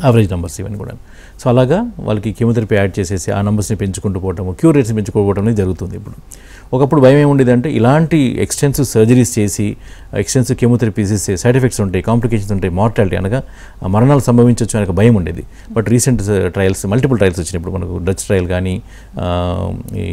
యావరేజ్ నెంబర్స్ ఇవన్నీ కూడా సో అలాగా వాళ్ళకి కెమోథెరపీ యాడ్ చేసేసి ఆ నెంబర్స్ని పెంచుకుంటూ పోవటము క్యూర్ రేట్స్ని పెంచుకోవడం అనేది జరుగుతుంది ఇప్పుడు. ఒకప్పుడు భయం ఏముండేది అంటే ఇలాంటి ఎక్స్టెన్సివ్ సర్జరీస్ చేసి ఎక్స్టెన్సివ్ కెమోథెరపీస్ చేసి సైడ్ ఎఫెక్ట్స్ ఉంటాయి కాంప్లికేషన్స్ ఉంటాయి మార్టాలిటీ అనగా మరణాలు సంభవించవచ్చు అనే భయం ఉండేది. But recent trials multiple trials వచ్చినప్పుడు మనకు డచ్ ట్రయల్ కానీ ఈ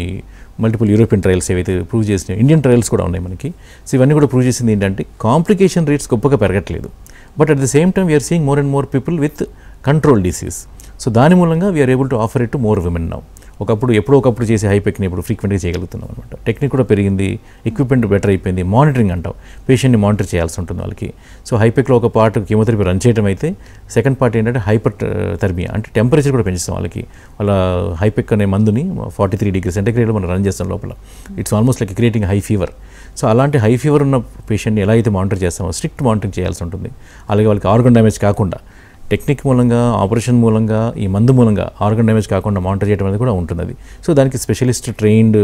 మల్టిపుల్ యూరోపియన్ ట్రయల్స్ ఏవైతే ప్రూవ్ చేసినాయి ఇండియన్ ట్రయల్స్ కూడా ఉన్నాయి మనకి. సో ఇవన్నీ కూడా ప్రూవ్ చేసింది ఏంటంటే కాంప్లికేషన్ రేట్స్ గొప్పగా పెరగట్లేదు. But at the same time we are seeing more and more people with control disease so దాని మూలంగా we are able to offer it to more women now ఒకప్పుడు ఎప్పుడో ఒకప్పుడు చేసే హైపెక్ని ఇప్పుడు ఫ్రీక్వెంట్గా చేయగలుగుతున్నాం అనమాట టెక్నిక్ కూడా పెరిగింది ఎక్విప్మెంట్ బెటర్ అయిపోయింది మానిటరింగ్ అంటాం. పేషెంట్ని మానిటర్ చేయాల్సి ఉంటుంది వాళ్ళకి. సో హైపెక్లో ఒక పార్ట్ కీమోథెరపీ రన్ చేయడం అయితే సెకండ్ పార్ట్ ఏంటంటే హైపర్ థర్మియా అంటే టెంపరేచర్ కూడా పెంచుతాం వాళ్ళకి. వాళ్ళ హైపెక్ అనే మందుని ఫార్టీ త్రీ డిగ్రీ సెంటిగ్రేడ్లో మనం రన్ చేస్తాం లోపల. It's almost like creating high fever so అలాంటి హై ఫీవర్ ఉన్న పేషెంట్ని ఎలా అయితే మానిటర్ చేస్తామో స్ట్రిక్ట్ మానిటరింగ్ చేయాల్సి ఉంటుంది. అలాగే వాళ్ళకి ఆర్గన్ డ్యామేజ్ కాకుండా టెక్నిక్ మూలంగా ఆపరేషన్ మూలంగా ఈ మందు మూలంగా ఆర్గన్ డ్యామేజ్ కాకుండా మానిటర్ చేయడం అనేది కూడా ఉంటుంది అది సో దానికి స్పెషలిస్ట్ ట్రైన్డ్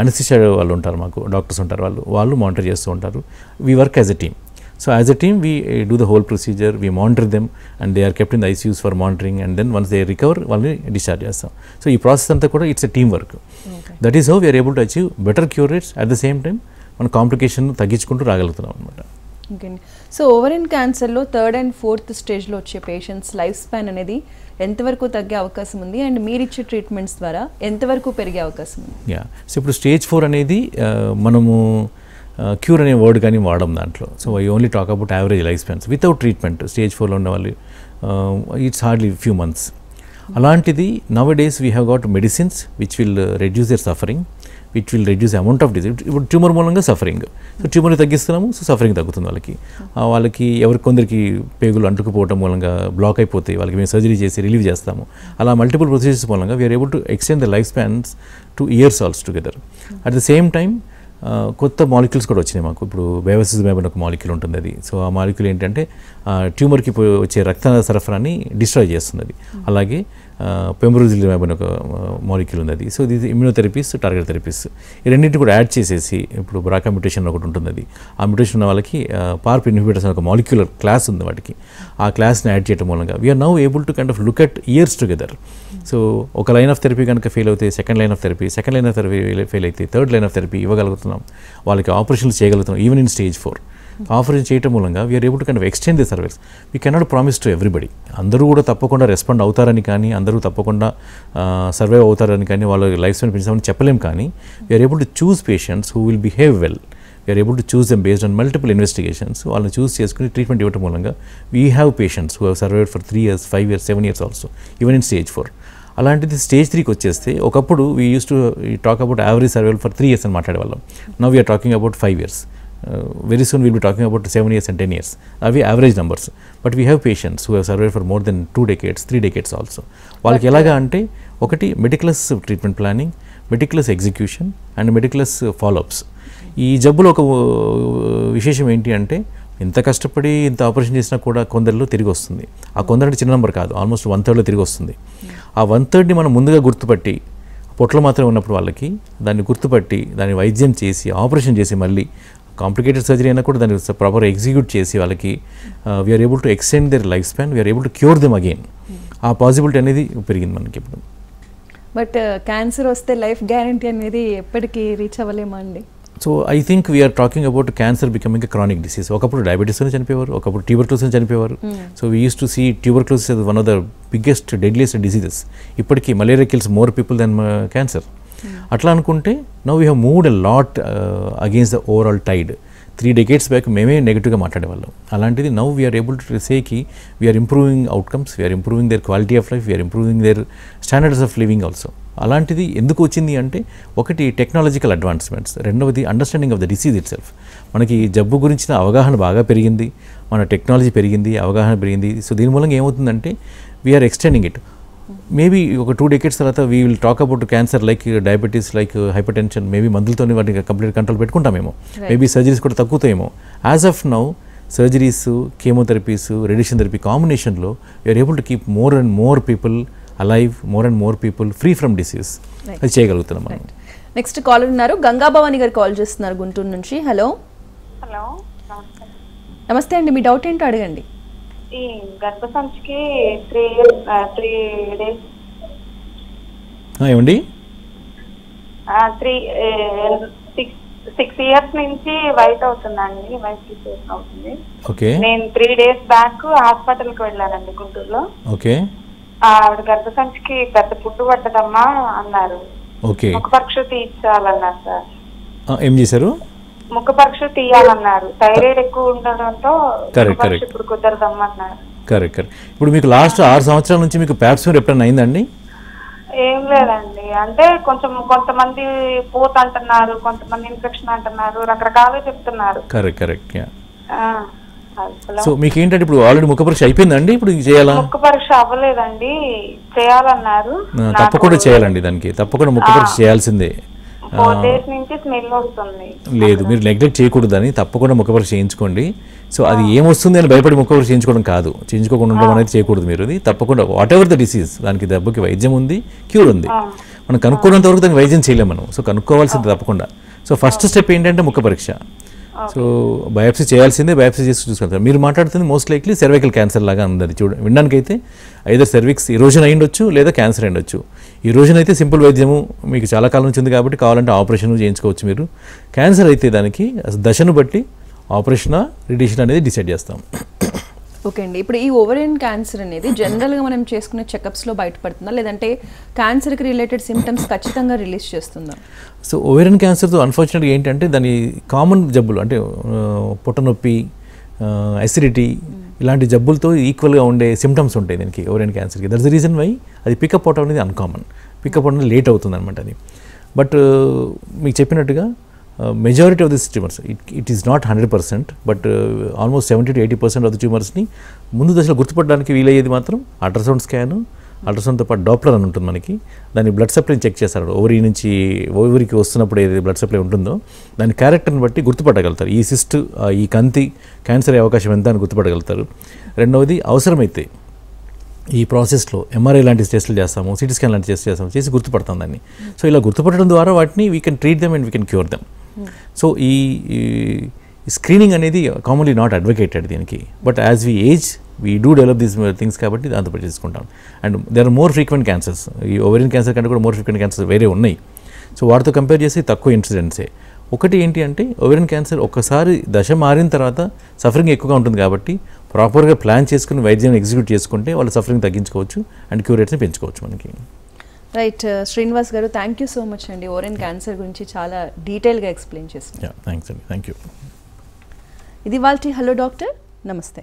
అనస్థిషియా వాళ్ళు ఉంటారు మాకు డాక్టర్స్ ఉంటారు వాళ్ళు. వాళ్ళు మానిటర్ చేస్తూ ఉంటారు. We work as a team so as a team we do the whole procedure we monitor them and they are kept in the ICUs for monitoring and then once they recover వాళ్ళని discharge చేస్తాం. So ఈ process అంతా కూడా it's a team work that is how we're able to achieve better cure rates at the same time మన complication తగ్గించుకుంటూ రాగలుగుతున్నాం అనమాట okay so ovarian క్యాన్సర్లో థర్డ్ అండ్ ఫోర్త్ స్టేజ్లో వచ్చే పేషెంట్స్ లైఫ్ స్పాన్ అనేది ఎంతవరకు తగ్గే అవకాశం ఉంది? అండ్ మీరు ఇచ్చే ట్రీట్మెంట్స్ ద్వారా ఎంతవరకు పెరిగే అవకాశం ఉంది? యా. సో ఇప్పుడు స్టేజ్ ఫోర్ అనేది మనము క్యూర్ అనే వర్డ్ కానీ వాడడం దాంట్లో. So I only talk about average life spans. Without treatment stage ఫోర్లో ఉన్న వాళ్ళు ఇట్స్ హార్డ్లీ ఫ్యూ మంత్స్. అలాంటిది now days we have got medicines which will reduce their suffering which will reduce amount of disease ఇప్పుడు tumour మూలంగా suffering so tumour తగ్గిస్తున్నాము so suffering తగ్గుతుంది వాళ్ళకి. వాళ్ళకి ఎవరి కొందరికి పేగులు అంటుకుపోవడం మూలంగా బ్లాక్ అయిపోతాయి వాళ్ళకి మేము సర్జరీ చేసి రిలీవ్ చేస్తాము. అలా మల్టిపుల్ ప్రొసీజర్స్ మూలంగా we are able to extend the life spans to years altogether at the same time కొత్త మాలిక్యూల్స్ కూడా వచ్చినాయి మాకు. ఇప్పుడు బయోసిజమేబ్ అని ఒక మాలిక్యూల్ ఉంటుంది అది. సో ఆ మాలిక్యూల్ ఏంటంటే ట్యూమర్కి వచ్చే రక్త సరఫరాని డిస్ట్రాయ్ చేస్తుంది అలాగే పెంబ్రోజిలిమేబ్ అని ఒక మాలిక్యూల్ ఉంది అది. సో ఇది ఇమ్యూనోథెరపీస్ టార్గెట్ థెరపీస్ ఈ రెండింటిని కూడా యాడ్ చేసేసి ఇప్పుడు బ్రాకా మ్యూటేషన్ ఒకటి ఉంటుంది అది. ఆ మ్యూటేషన్ ఉన్న వాళ్ళకి పార్ప్ ఇన్హిబిటర్స్ అనే ఒక మాలిక్యులర్ క్లాస్ ఉంది వాటికి. ఆ క్లాస్ని యాడ్ చేయడం మూలంగా. We are now able to kind of look at years together so ఒక లైన్ ఆఫ్ థెరపీ కనుక ఫెయిల్ అవుతే second line of therapy second line of therapy fail అయితే థర్డ్ లైన్ ఆఫ్ థెరపీ ఇవ్వగలుగుతున్నాం. వాళ్ళకి ఆపరేషన్లు చేయగలుగుతున్నాం even in stage four operation చేయటం మూలంగా we are able to kind extend the service we cannot promise to everybody అందరూ కూడా తప్పకుండా రెస్పాండ్ అవుతారని కానీ అందరూ తప్పకుండా సర్వైవ్ అవుతారని కానీ వాళ్ళ లైఫ్ స్పెయిన్ పెంచుతామని చెప్పలేం కానీ we are able to choose patients who will behave well we are able to choose them based on multiple investigations వాళ్ళని చూస్ చేసుకుని ట్రీట్మెంట్ ఇవ్వడం మూలంగా we have patients who have survive for three years five years seven years also even in stage four అలాంటిది stage త్రీకి వచ్చేస్తే ఒకప్పుడు we use to talk about average survival for three years అని మాట్లాడేవాళ్ళం. Now we are talking about five years very soon will be talking about seven years and ten years అవి average numbers but we have patients who have survive for more than two decades three decades also వాళ్ళకి ఎలాగా అంటే ఒకటి meticulous treatment planning meticulous execution and meticulous follow ups ఈ జబ్బులో ఒక uh, విశేషం ఏంటి అంటే ఎంత కష్టపడి ఇంత ఆపరేషన్ చేసినా కూడా కొందరిలో తిరిగి వస్తుంది. ఆ కొందరంటే చిన్న నెంబర్ కాదు ఆల్మోస్ట్ వన్ థర్డ్లో తిరిగి వస్తుంది. ఆ వన్ థర్డ్ని మనం ముందుగా గుర్తుపట్టి పొట్లో మాత్రమే ఉన్నప్పుడు వాళ్ళకి దాన్ని గుర్తుపట్టి దాన్ని వైద్యం చేసి ఆపరేషన్ చేసి మళ్ళీ కాంప్లికేటెడ్ సర్జరీ అయినా కూడా దాన్ని ప్రాపర్ ఎగ్జిక్యూట్ చేసి వాళ్ళకి we are able to extend their life span we are able to cure them again ఆ పాసిబిలిటీ అనేది పెరిగింది మనకి ఇప్పుడు. బట్ క్యాన్సర్ వస్తే లైఫ్ గ్యారంటీ అనేది ఎప్పటికీ రీచ్ అవ్వలేమా అండి? So I think we are talking about cancer becoming chronic disease ఒకప్పుడు డయాబెటీస్తో చనిపోయేవారు ఒకప్పుడు tuberculosis చనిపోయేవారు. So we use to see tuberculosis one of the biggest deadliest diseases ఇప్పటికీ malaria kills more people than cancer అట్లా అనుకుంటే now we have moved lot against the overall tide three decades back మేమే నెగిటివ్గా మాట్లాడేవాళ్ళం. అలాంటిది now we are able to సేకి we are improving outcomes we are improving their quality of life we are improving their standards of living also అలాంటిది ఎందుకు వచ్చింది అంటే ఒకటి technological advancements రెండవది understanding of the disease itself మనకి జబ్బు గురించిన అవగాహన బాగా పెరిగింది మన టెక్నాలజీ పెరిగింది అవగాహన పెరిగింది. సో దీని మూలంగా ఏమవుతుందంటే we are extending it maybe ఒక టూ డెకేట్స్ తర్వాత we will talk about cancer like diabetes like hypertension maybe మందులతోనే వాటిని కంప్లీట్ కంట్రోల్ పెట్టుకుంటామేమో. మేబీ సర్జరీస్ కూడా తగ్గుతాయేమో. As of now surgeries chemotherapies radiation therapy కాంబినేషన్లో you are able to keep more and more people alive more and more people free from disease అది చేయగలుగుతున్నాం మనం. Next caller ఉన్నారు. గంగాభవాని గారు call చేస్తున్నారు గుంటూరు నుంచి. హలో హలో నమస్తే నమస్తే అండి. మీ డౌట్ ఏంటో అడగండి. ఈ గర్భసంచికి త్రీ త్రీ డేస్ ఏమండి? త్రీ సిక్స్ సిక్స్ ఇయర్స్ నుంచి వైట్ అవుతుందండి వైట్ అవుతుంది. ఓకే. నేను త్రీ డేస్ బ్యాక్ హాస్పిటల్కి వెళ్ళానండి గుంటూరులో. ఓకే. ఆవిడ గర్భసంచికి పెద్ద పుట్టు పడ్డదమ్మా అన్నారు. ఓకే. ముఖ పరీక్ష తీయించాలన్నారు సార్. ఏం చేశారు? ముఖ పరీక్ష తీయాలన్నారు. థైరాయిడ్ ఎక్కువ ఉండడంతో ముఖ పరీక్ష correct. ఇప్పుడు కుదరదమ్మా అన్నారు కరెక్ట్ కరెక్ట్ ఇప్పుడు మీకు లాస్ట్ ఆరు సంవత్సరాల నుంచి మీకు ప్యాప్స్మర్ ఎప్పుడైనా అయిందండి ఏం లేదండి. అంటే కొంచెం కొంతమంది పూత అంటున్నారు కొంతమంది ఇన్ఫెక్షన్ అంటున్నారు రకరకాలుగా చెప్తున్నారు. కరెక్ట్ కరెక్ట్ సో మీకు ఏంటంటే ఇప్పుడు ఆల్రెడీ ముఖ పరీక్ష అయిపోయిందండి ఇప్పుడు చేయాలా? ముక్కు పరీక్ష అవ్వలేదండి. చేయాలన్నారు. తప్పకుండా చేయాలండి దానికి. తప్పకుండా ముఖ పరీక్ష చేయాల్సిందే. లేదు మీరు నెగ్లెక్ట్ చేయకూడదని తప్పకుండా ముఖ పరీక్ష చేయించుకోండి. సో అది ఏమొస్తుంది అని భయపడి ముఖ పరీక్ష చేయించుకోవడం కాదు. చేయించుకోకుండా ఉండడం అనేది చేయకూడదు మీరు. అది తప్పకుండా వాట్ ఎవర్ ద డిసీజ్ దానికి దెబ్బకి వైద్యం ఉంది క్యూర్ ఉంది. మనం కనుక్కున్నంత వరకు దానికి వైద్యం చేయలేము మనం. సో కనుక్కోవాల్సింది తప్పకుండా. సో ఫస్ట్ స్టెప్ ఏంటంటే ముఖ పరీక్ష సో బయాప్సీ చేయాల్సిందే బయాప్సీ చేసి చూసుకుంటారు. మీరు మాట్లాడుతుంది మోస్ట్ లైక్లీ సెర్వైకల్ క్యాన్సర్ లాగా ఉంది అది చూడ వినడానికైతే ఐదర్ సెర్విక్స్ ఈ రోజున అయ్యుండొచ్చు లేదా క్యాన్సర్ అయ్యుండొచ్చు. ఈ రోజున అయితే సింపుల్ వైద్యము మీకు చాలా కాలం నుంచి ఉంది కాబట్టి కావాలంటే ఆపరేషన్ చేయించుకోవచ్చు మీరు. క్యాన్సర్ అయితే దానికి దశను బట్టి ఆపరేషన్ రేడియేషన్ అనేది డిసైడ్ చేస్తాం. ఓకే అండి. ఇప్పుడు ఈ ఓవరియన్ క్యాన్సర్ అనేది జనరల్గా మనం చేసుకునే చెకప్స్లో బయటపడుతుందా? లేదంటే క్యాన్సర్కి రిలేటెడ్ సిమ్టమ్స్ ఖచ్చితంగా రిలీజ్ చేస్తుందా? సో ఓవేరియన్ క్యాన్సర్తో అన్ఫార్చునేట్గా ఏంటంటే దాని కామన్ జబ్బులు అంటే ఆ, పొట్ట నొప్పి అసిడిటీ ఇలాంటి జబ్బులతో ఈక్వల్గా ఉండే సిమ్టమ్స్ ఉంటాయి దీనికి ఓరియన్ క్యాన్సర్కి దట్స్ ద రీజన్ వై అది పికప్ అవటం అనేది అన్కామన్ పికప్ అవడం లేట్ అవుతుంది అనమాట అది. బట్ uh, మీకు చెప్పినట్టుగా majority of this tumours it it is not hundred percent but almost seventy to eighty percent of the ట్యూమర్స్ని ముందు దశలో గుర్తుపట్టడానికి వీలయ్యేది మాత్రం అల్ట్రాసౌండ్ స్కాను అల్ట్రాసౌండ్తో పాటు డాప్లర్ అని ఉంటుంది మనకి. దాని బ్లడ్ సప్లైని చెక్ చేస్తారు. ఓవరి నుంచి ఓవరికి వస్తున్నప్పుడు ఏదైతే బ్లడ్ సప్లై ఉంటుందో దాని క్యారెక్టర్ని బట్టి గుర్తుపట్టగలుగుతారు. ఈ సిస్ట్ ఈ కంతి క్యాన్సర్ అయ్యే అవకాశం ఎంత అని గుర్తుపట్టగలుగుతారు. రెండవది అవసరమైతే ఈ ప్రాసెస్లో ఎంఆర్ఐ లాంటి టెస్టులు చేస్తాము సిటీ స్కాన్ లాంటి టెస్ట్ చేస్తాము చేసి గుర్తుపడతాం దాన్ని. సో ఇలా గుర్తుపట్టడం ద్వారా వాటిని we can treat them and we can cure them so ఈ స్క్రీనింగ్ అనేది కామన్లీ నాట్ అడ్వకేటెడ్ దీనికి. But as we age we do develop these things కాబట్టి దాంతో చేసుకుంటాం. And there are more frequent cancers ఈ ఓవరియన్ క్యాన్సర్ కంటే కూడా more frequent cancers వేరే ఉన్నాయి. సో వాటితో కంపేర్ చేసి తక్కువ ఇన్సిడెంట్సే ఒకటి ఏంటి అంటే ఓవరియన్ క్యాన్సర్ ఒక్కసారి దశ మారిన తర్వాత సఫరింగ్ ఎక్కువగా ఉంటుంది కాబట్టి ప్రాపర్గా ప్లాన్ చేసుకుని వైద్యం ఎగ్జిక్యూట్ చేసుకుంటే వాళ్ళ సఫరింగ్ తగ్గించుకోవచ్చు అండ్ క్యూర్ రేట్స్ని పెంచుకోవచ్చు మనకి. Right Srinivas garu thank you so much అండి. ఓరెన్ క్యాన్సర్ గురించి చాలా డీటెయిల్గా ఎక్స్ప్లెయిన్ చేస్తున్నారు. థ్యాంక్స్ అండి. థ్యాంక్ యూ ఇది వాళ్ళ హలో డాక్టర్ నమస్తే.